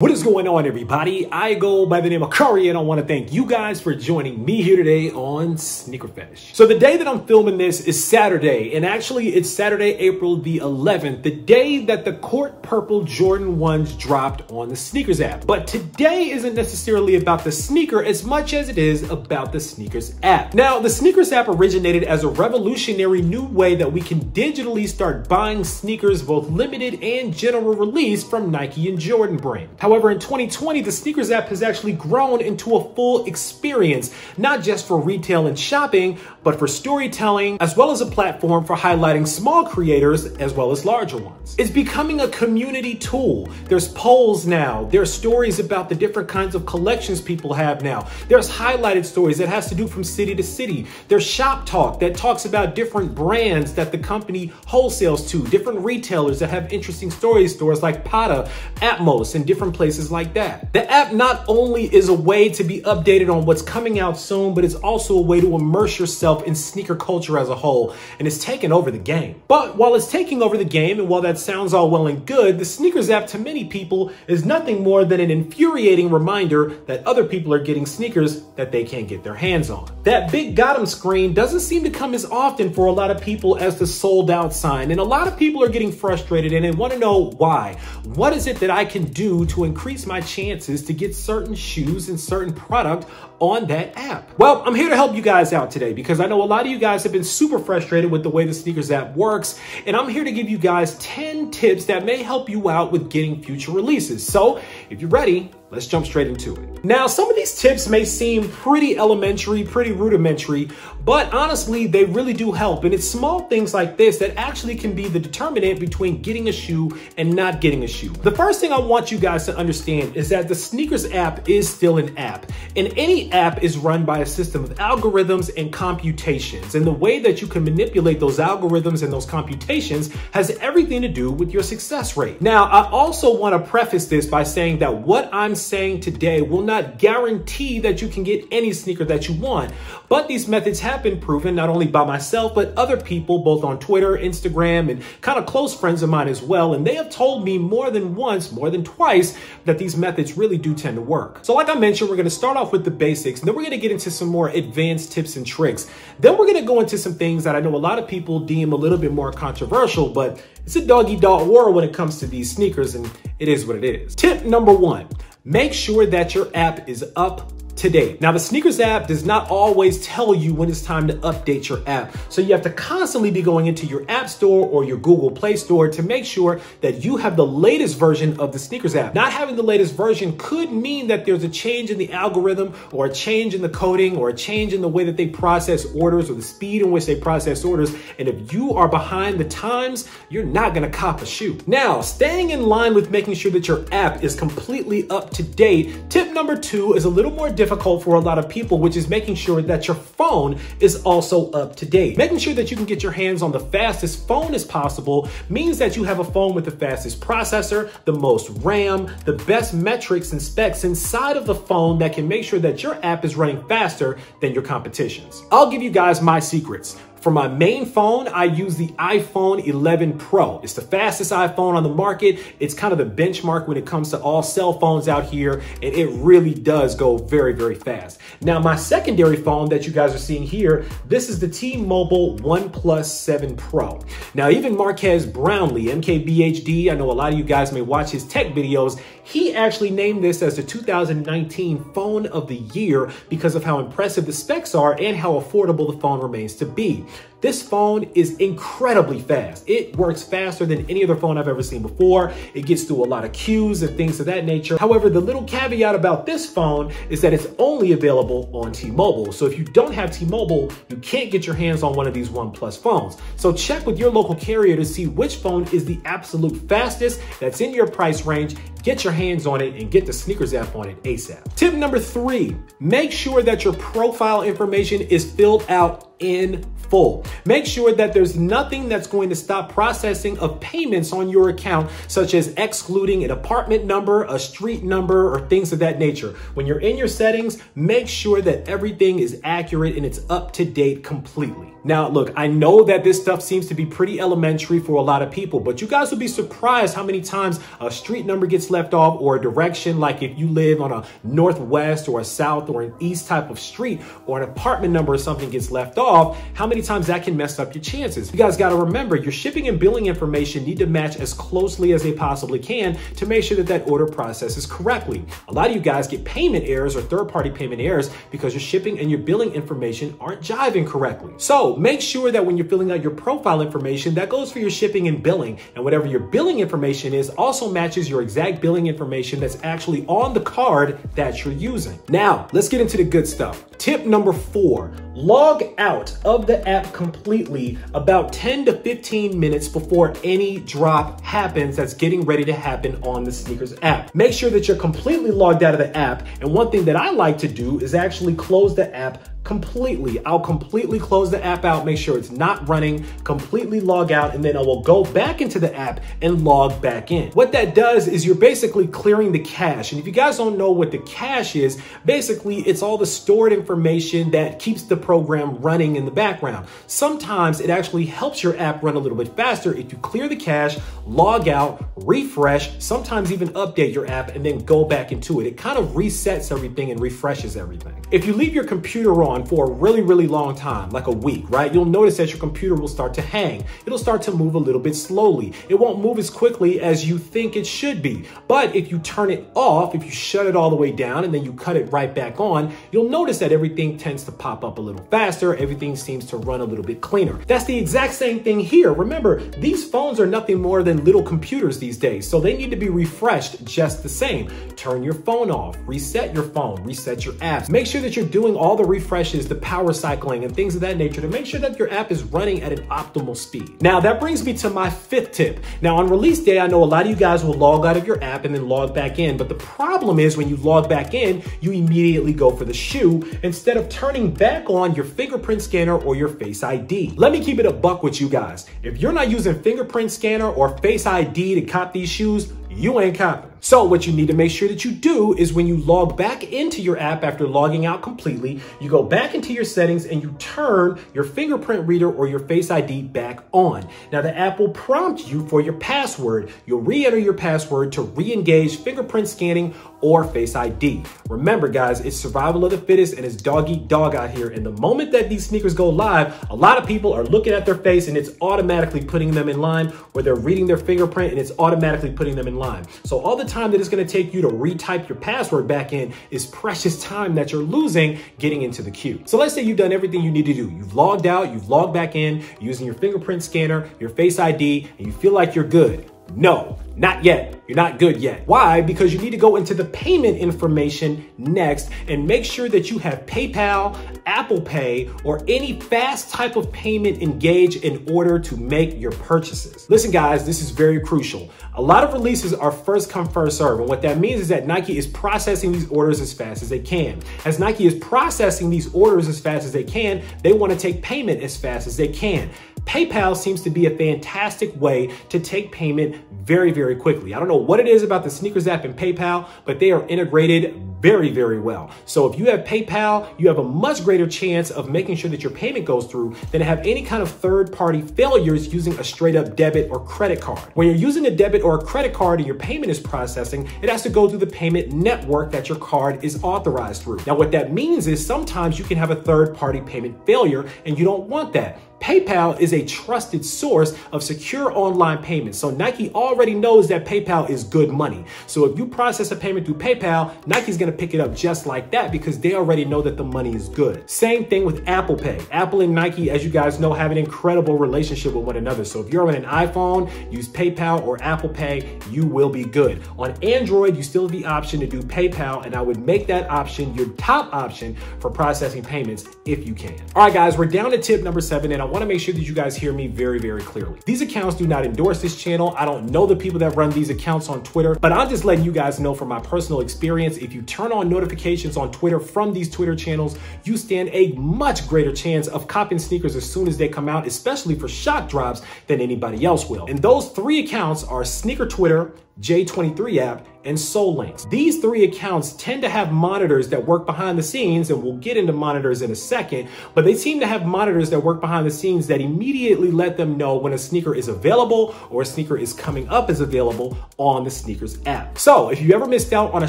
What is going on everybody? I go by the name of Curry and I want to thank you guys for joining me here today on SneakerPhetish. So the day that I'm filming this is Saturday and actually it's Saturday, April the 11th, the day that the Court Purple Jordan 1s dropped on the SNKRS app. But today isn't necessarily about the sneaker as much as it is about the SNKRS app. Now the SNKRS app originated as a revolutionary new way that we can digitally start buying sneakers both limited and general release from Nike and Jordan brand. However, in 2020, the SNKRS app has actually grown into a full experience, not just for retail and shopping, but for storytelling, as well as a platform for highlighting small creators as well as larger ones. It's becoming a community tool. There's polls now. There's stories about the different kinds of collections people have now. There's highlighted stories that has to do from city to city. There's shop talk that talks about different brands that the company wholesales to, different retailers that have interesting stories, stores like Prada, Atmos, and different places like that. The app not only is a way to be updated on what's coming out soon, but it's also a way to immerse yourself in sneaker culture as a whole, and it's taken over the game. But while it's taking over the game, and while that sounds all well and good, the SNKRS app to many people is nothing more than an infuriating reminder that other people are getting sneakers that they can't get their hands on. That big got 'em screen doesn't seem to come as often for a lot of people as the sold out sign, and a lot of people are getting frustrated and they want to know why. What is it that I can do to increase my chances to get certain shoes and certain product on that app? Well, I'm here to help you guys out today because I know a lot of you guys have been super frustrated with the way the SNKRS app works, and I'm here to give you guys 10 tips that may help you out with getting future releases. So if you're ready, Let's jump straight into it. Now, some of these tips may seem pretty elementary, pretty rudimentary, but honestly, they really do help. And it's small things like this that actually can be the determinant between getting a shoe and not getting a shoe. The first thing I want you guys to understand is that the SNKRS app is still an app. And any app is run by a system of algorithms and computations. And the way that you can manipulate those algorithms and those computations has everything to do with your success rate. Now, I also want to preface this by saying that what I'm saying today will not guarantee that you can get any sneaker that you want. But these methods have been proven not only by myself, but other people, both on Twitter, Instagram, and kind of close friends of mine as well. And they have told me more than once, more than twice, that these methods really do tend to work. So like I mentioned, we're going to start off with the basics, and then we're going to get into some more advanced tips and tricks. Then we're going to go into some things that I know a lot of people deem a little bit more controversial, but it's a doggy dog war when it comes to these sneakers, and it is what it is. Tip number one, make sure that your app is up today. Now the SNKRS app does not always tell you when it's time to update your app. So you have to constantly be going into your app store or your Google Play store to make sure that you have the latest version of the SNKRS app. Not having the latest version could mean that there's a change in the algorithm or a change in the coding or a change in the way that they process orders or the speed in which they process orders. And if you are behind the times, you're not gonna cop a shoe. Now, staying in line with making sure that your app is completely up to date, tip number two is a little more difficult difficult for a lot of people, which is making sure that your phone is also up to date. Making sure that you can get your hands on the fastest phone as possible means that you have a phone with the fastest processor, the most RAM, the best metrics and specs inside of the phone that can make sure that your app is running faster than your competition's. I'll give you guys my secrets. For my main phone, I use the iPhone 11 Pro. It's the fastest iPhone on the market. It's kind of the benchmark when it comes to all cell phones out here, and it really does go very, very fast. Now, my secondary phone that you guys are seeing here, this is the T-Mobile OnePlus 7 Pro. Now, even Marques Brownlee, MKBHD, I know a lot of you guys may watch his tech videos, he actually named this as the 2019 Phone of the Year because of how impressive the specs are and how affordable the phone remains to be. This phone is incredibly fast. It works faster than any other phone I've ever seen before. It gets through a lot of queues and things of that nature. However, the little caveat about this phone is that it's only available on T-Mobile. So if you don't have T-Mobile, you can't get your hands on one of these OnePlus phones. So check with your local carrier to see which phone is the absolute fastest that's in your price range get your hands on it and get the SNKRS app on it ASAP. Tip number three, make sure that your profile information is filled out in full. make sure that there's nothing that's going to stop processing of payments on your account, such as excluding an apartment number, a street number, or things of that nature. When you're in your settings, make sure that everything is accurate and it's up to date completely. Now, look, I know that this stuff seems to be pretty elementary for a lot of people, but you guys will be surprised how many times a street number gets left off or a direction, like if you live on a northwest or a south or an east type of street or an apartment number or something gets left off, how many times that can mess up your chances. You guys got to remember your shipping and billing information need to match as closely as they possibly can to make sure that that order processes correctly. A lot of you guys get payment errors or third-party payment errors because your shipping and your billing information aren't jiving correctly. So make sure that when you're filling out your profile information, that goes for your shipping and billing. And whatever your billing information is also matches your exact billing information that's actually on the card that you're using. Now, let's get into the good stuff. Tip number four, log out of the app completely about 10 to 15 minutes before any drop happens that's getting ready to happen on the SNKRS app. Make sure that you're completely logged out of the app. And one thing that I like to do is actually close the app completely. I'll completely close the app out, make sure it's not running, completely log out, and then I will go back into the app and log back in. What that does is you're basically clearing the cache. And if you guys don't know what the cache is, basically it's all the stored information that keeps the program running in the background. Sometimes it actually helps your app run a little bit faster if you clear the cache, log out, refresh, sometimes even update your app and then go back into it. It kind of resets everything and refreshes everything. If you leave your computer on for a really, really long time, like a week, right? You'll notice that your computer will start to hang. It'll start to move a little bit slowly. It won't move as quickly as you think it should be. But if you turn it off, if you shut it all the way down and then you cut it right back on, you'll notice that everything tends to pop up a little faster. Everything seems to run a little bit cleaner. That's the exact same thing here. Remember, these phones are nothing more than little computers these days, so they need to be refreshed just the same. Turn your phone off, reset your phone, reset your apps. Make sure that you're doing all the refreshes, the power cycling, and things of that nature to make sure that your app is running at an optimal speed. Now, that brings me to my fifth tip. Now, on release day, I know a lot of you guys will log out of your app and then log back in, but the problem is when you log back in, you immediately go for the shoe instead of turning back on your fingerprint scanner or your Face ID. Let me keep it a buck with you guys. If you're not using fingerprint scanner or Face ID to cop these shoes, you ain't copping. So what you need to make sure that you do is when you log back into your app after logging out completely, you go back into your settings and you turn your fingerprint reader or your Face ID back on. Now the app will prompt you for your password. You'll re-enter your password to re-engage fingerprint scanning or Face ID. Remember guys, it's survival of the fittest and it's dog eat dog out here. And the moment that these sneakers go live, a lot of people are looking at their face and it's automatically putting them in line where they're reading their fingerprint and it's automatically putting them in line. So all the time that it's gonna take you to retype your password back in is precious time that you're losing getting into the queue. So let's say you've done everything you need to do. You've logged out, you've logged back in using your fingerprint scanner, your Face ID, and you feel like you're good. No, not yet. You're not good yet. Why? Because you need to go into the payment information next and make sure that you have PayPal, Apple Pay, or any fast type of payment engaged in order to make your purchases. Listen, guys, this is very crucial. A lot of releases are first come, first serve. And what that means is that Nike is processing these orders as fast as they can. As Nike is processing these orders as fast as they can, they want to take payment as fast as they can. PayPal seems to be a fantastic way to take payment very, very quickly. I don't know what it is about the SNKRS app and PayPal, but they are integrated very, very well. So if you have PayPal, you have a much greater chance of making sure that your payment goes through than to have any kind of third party failures using a straight up debit or credit card. When you're using a debit or a credit card and your payment is processing, it has to go through the payment network that your card is authorized through. Now, what that means is sometimes you can have a third party payment failure and you don't want that. PayPal is a trusted source of secure online payments. So Nike already knows that PayPal is good money. So if you process a payment through PayPal, Nike's gonna pick it up just like that because they already know that the money is good. Same thing with Apple Pay. Apple and Nike, as you guys know, have an incredible relationship with one another. So if you're on an iPhone, use PayPal or Apple Pay, you will be good. On Android, you still have the option to do PayPal, and I would make that option your top option for processing payments if you can. All right, guys, we're down to tip number seven, and I want wanna make sure that you guys hear me very, very clearly. These accounts do not endorse this channel. I don't know the people that run these accounts on Twitter, but I'm just letting you guys know from my personal experience, if you turn on notifications on Twitter from these Twitter channels, you stand a much greater chance of copping sneakers as soon as they come out, especially for shock drops than anybody else will. And those three accounts are Sneaker Twitter, J23 app, and SoleLinks. These three accounts tend to have monitors that work behind the scenes, and we'll get into monitors in a second, but they seem to have monitors that work behind the scenes that immediately let them know when a sneaker is available or a sneaker is coming up as available on the SNKRS app. So if you ever missed out on a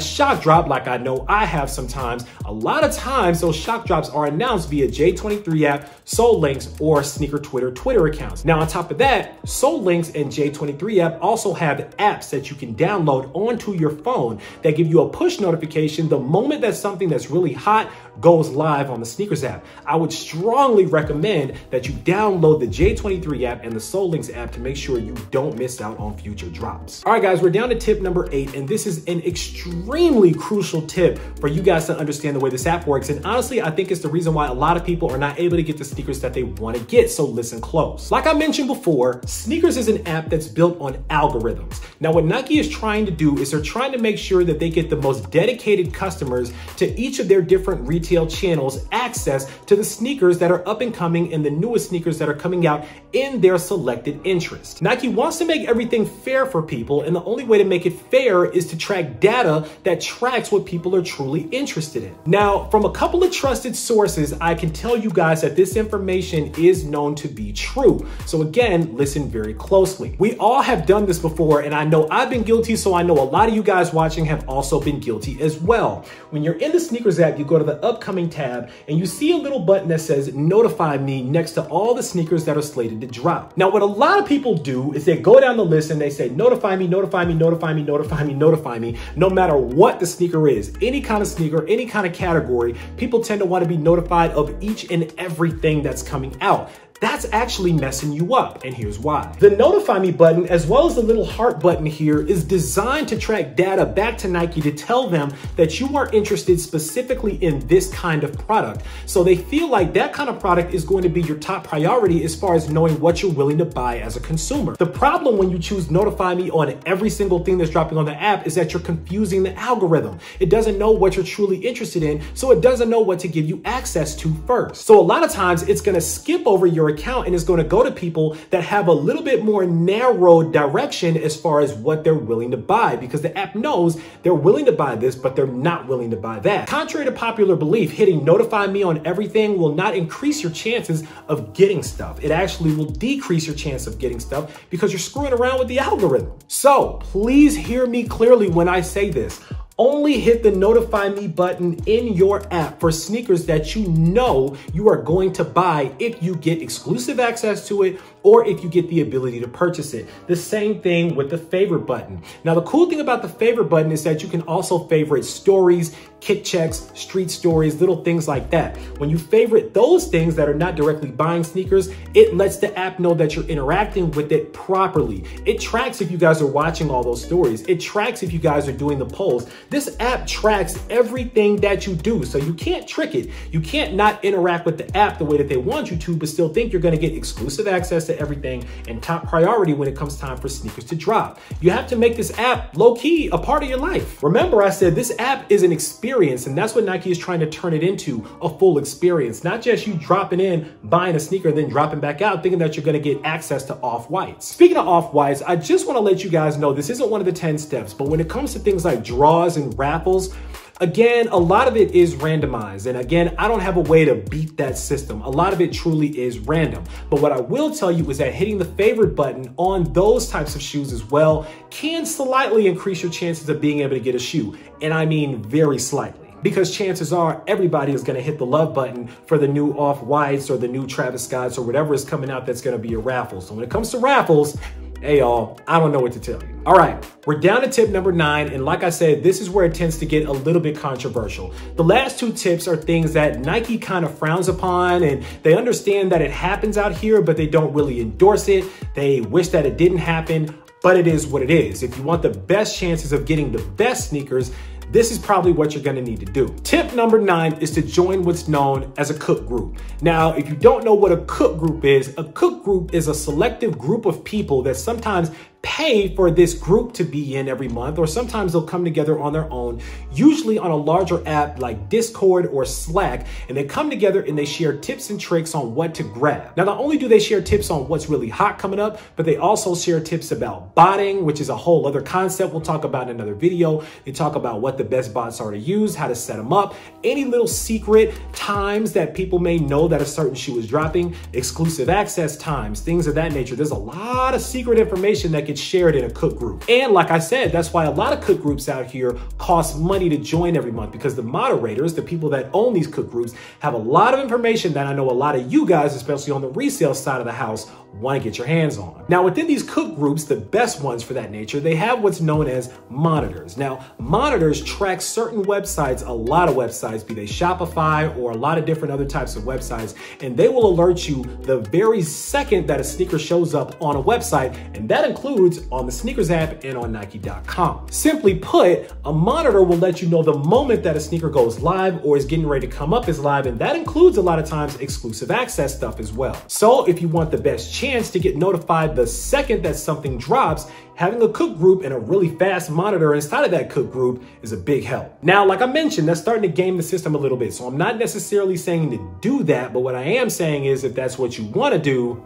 shock drop, like I know I have sometimes, a lot of times those shock drops are announced via J23 app, SoleLinks, or Sneaker Twitter Twitter accounts. Now on top of that, SoleLinks and J23 app also have apps that you can download onto your phone that give you a push notification the moment that something that's really hot goes live on the SNKRS app. I would strongly recommend that you download the J23 app and the SoleLinks app to make sure you don't miss out on future drops. All right, guys, we're down to tip number eight, and this is an extremely crucial tip for you guys to understand the way this app works. And honestly, I think it's the reason why a lot of people are not able to get the sneakers that they want to get. So listen close. Like I mentioned before, SNKRS is an app that's built on algorithms. Now, what Nike is trying to do is they're trying to make sure that they get the most dedicated customers to each of their different retail channels access to the sneakers that are up and coming and the newest sneakers that are coming out in their selected interest. Nike wants to make everything fair for people, and the only way to make it fair is to track data that tracks what people are truly interested in. Now, from a couple of trusted sources, I can tell you guys that this information is known to be true. So again, listen very closely. We all have done this before, and I know I've been guilty, so I know a lot of you guys watching have also been guilty as well. When you're in the SNKRS app, you go to the upcoming tab, and you see a little button that says notify me next to all the sneakers that are slated to drop. Now, what a lot of people do is they go down the list and they say, notify me, notify me, notify me, notify me, notify me, no matter what the sneaker is. Any kind of sneaker, any kind of category, people tend to want to be notified of each and everything that's coming out that's actually messing you up, and here's why. The notify me button, as well as the little heart button here, is designed to track data back to Nike to tell them that you are interested specifically in this kind of product. So they feel like that kind of product is going to be your top priority as far as knowing what you're willing to buy as a consumer. The problem when you choose notify me on every single thing that's dropping on the app is that you're confusing the algorithm. It doesn't know what you're truly interested in, so it doesn't know what to give you access to first. So a lot of times it's gonna skip over your account and is going to go to people that have a little bit more narrow direction as far as what they're willing to buy because the app knows they're willing to buy this, but they're not willing to buy that. Contrary to popular belief, hitting notify me on everything will not increase your chances of getting stuff. It actually will decrease your chance of getting stuff because you're screwing around with the algorithm. So please hear me clearly when I say this only hit the notify me button in your app for sneakers that you know you are going to buy if you get exclusive access to it or if you get the ability to purchase it. The same thing with the favorite button. Now, the cool thing about the favorite button is that you can also favorite stories, kit checks, street stories, little things like that. When you favorite those things that are not directly buying sneakers, it lets the app know that you're interacting with it properly. It tracks if you guys are watching all those stories. It tracks if you guys are doing the polls. This app tracks everything that you do, so you can't trick it. You can't not interact with the app the way that they want you to, but still think you're gonna get exclusive access to everything and top priority when it comes time for sneakers to drop. You have to make this app low key a part of your life. Remember, I said this app is an experience, and that's what Nike is trying to turn it into a full experience, not just you dropping in, buying a sneaker, and then dropping back out, thinking that you're gonna get access to off whites. Speaking of off whites, I just wanna let you guys know this isn't one of the 10 steps, but when it comes to things like draws and raffles, Again, a lot of it is randomized. And again, I don't have a way to beat that system. A lot of it truly is random. But what I will tell you is that hitting the favorite button on those types of shoes as well can slightly increase your chances of being able to get a shoe. And I mean very slightly because chances are everybody is going to hit the love button for the new off-whites or the new Travis Scotts or whatever is coming out that's going to be a raffle. So when it comes to raffles, Hey y'all, I don't know what to tell you. All right, we're down to tip number nine. And like I said, this is where it tends to get a little bit controversial. The last two tips are things that Nike kind of frowns upon and they understand that it happens out here, but they don't really endorse it. They wish that it didn't happen, but it is what it is. If you want the best chances of getting the best sneakers, this is probably what you're gonna need to do. Tip number nine is to join what's known as a cook group. Now, if you don't know what a cook group is, a cook group is a selective group of people that sometimes pay for this group to be in every month, or sometimes they'll come together on their own, usually on a larger app like Discord or Slack, and they come together and they share tips and tricks on what to grab. Now, not only do they share tips on what's really hot coming up, but they also share tips about botting, which is a whole other concept we'll talk about in another video. They talk about what the best bots are to use, how to set them up, any little secret times that people may know that a certain shoe is dropping, exclusive access times, things of that nature. There's a lot of secret information that gets shared in a cook group. And like I said, that's why a lot of cook groups out here cost money to join every month because the moderators, the people that own these cook groups, have a lot of information that I know a lot of you guys, especially on the resale side of the house, want to get your hands on. Now, within these cook groups, the best ones for that nature, they have what's known as monitors. Now, monitors track certain websites, a lot of websites, be they Shopify or a lot of different other types of websites, and they will alert you the very second that a sneaker shows up on a website, and that includes on the SNKRS app and on Nike.com. Simply put, a monitor will let you know the moment that a sneaker goes live or is getting ready to come up as live, and that includes a lot of times exclusive access stuff as well. So if you want the best chance to get notified the second that something drops, having a cook group and a really fast monitor inside of that cook group is a big help. Now, like I mentioned, that's starting to game the system a little bit. So I'm not necessarily saying to do that, but what I am saying is if that's what you want to do,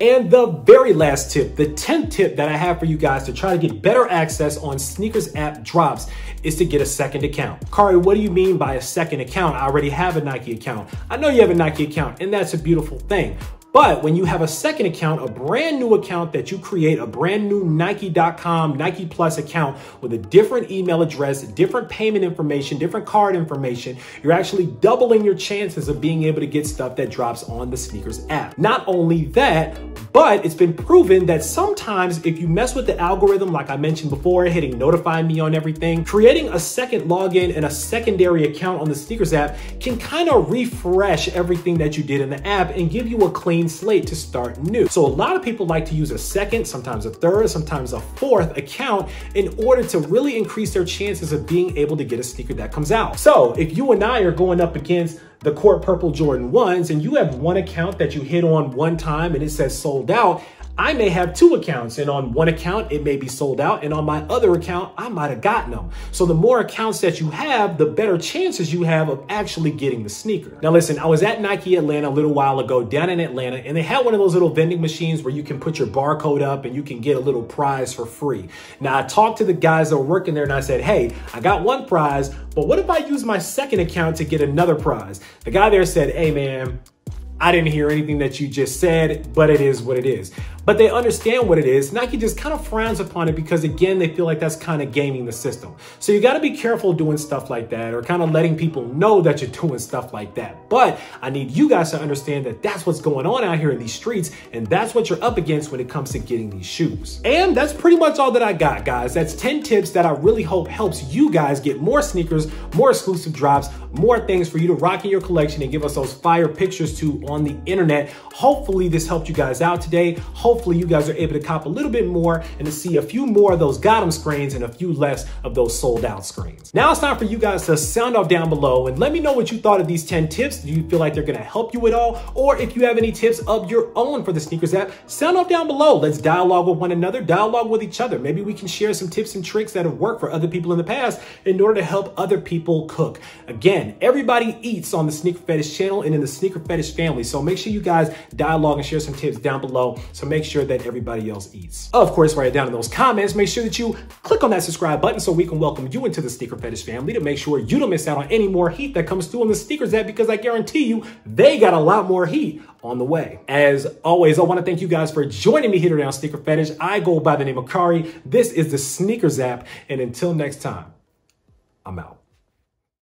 and the very last tip, the 10th tip that I have for you guys to try to get better access on SNKRS app drops is to get a second account. Kari, what do you mean by a second account? I already have a Nike account. I know you have a Nike account and that's a beautiful thing. But when you have a second account, a brand new account that you create, a brand new Nike.com, Nike Plus account with a different email address, different payment information, different card information, you're actually doubling your chances of being able to get stuff that drops on the SNKRS app. Not only that, but it's been proven that sometimes if you mess with the algorithm, like I mentioned before, hitting notify me on everything, creating a second login and a secondary account on the SNKRS app can kind of refresh everything that you did in the app and give you a clean slate to start new. So a lot of people like to use a second, sometimes a third, sometimes a fourth account in order to really increase their chances of being able to get a sneaker that comes out. So if you and I are going up against the Court Purple Jordan 1s and you have one account that you hit on one time and it says sold out, I may have two accounts and on one account it may be sold out and on my other account I might have gotten them. So the more accounts that you have, the better chances you have of actually getting the sneaker. Now listen, I was at Nike Atlanta a little while ago down in Atlanta and they had one of those little vending machines where you can put your barcode up and you can get a little prize for free. Now I talked to the guys that were working there and I said, hey, I got one prize, but what if I use my second account to get another prize? The guy there said, hey man, I didn't hear anything that you just said, but it is what it is but they understand what it is. Nike just kind of frowns upon it because again, they feel like that's kind of gaming the system. So you got to be careful doing stuff like that or kind of letting people know that you're doing stuff like that. But I need you guys to understand that that's what's going on out here in these streets and that's what you're up against when it comes to getting these shoes. And that's pretty much all that I got, guys. That's 10 tips that I really hope helps you guys get more sneakers, more exclusive drops, more things for you to rock in your collection and give us those fire pictures to on the internet. Hopefully this helped you guys out today. Hopefully hopefully you guys are able to cop a little bit more and to see a few more of those got 'em screens and a few less of those sold out screens. Now it's time for you guys to sound off down below and let me know what you thought of these 10 tips. Do you feel like they're gonna help you at all? Or if you have any tips of your own for the SNKRS app, sound off down below. Let's dialogue with one another, dialogue with each other. Maybe we can share some tips and tricks that have worked for other people in the past in order to help other people cook. Again, everybody eats on the SneakerPhetish channel and in the SneakerPhetish family. So make sure you guys dialogue and share some tips down below. So make sure that everybody else eats. Of course, write it down in those comments. Make sure that you click on that subscribe button so we can welcome you into the SneakerPhetish family to make sure you don't miss out on any more heat that comes through on the SNKRS app because I guarantee you they got a lot more heat on the way. As always, I want to thank you guys for joining me here today on SneakerPhetish. I go by the name of Kari. This is the SNKRS app. And until next time, I'm out.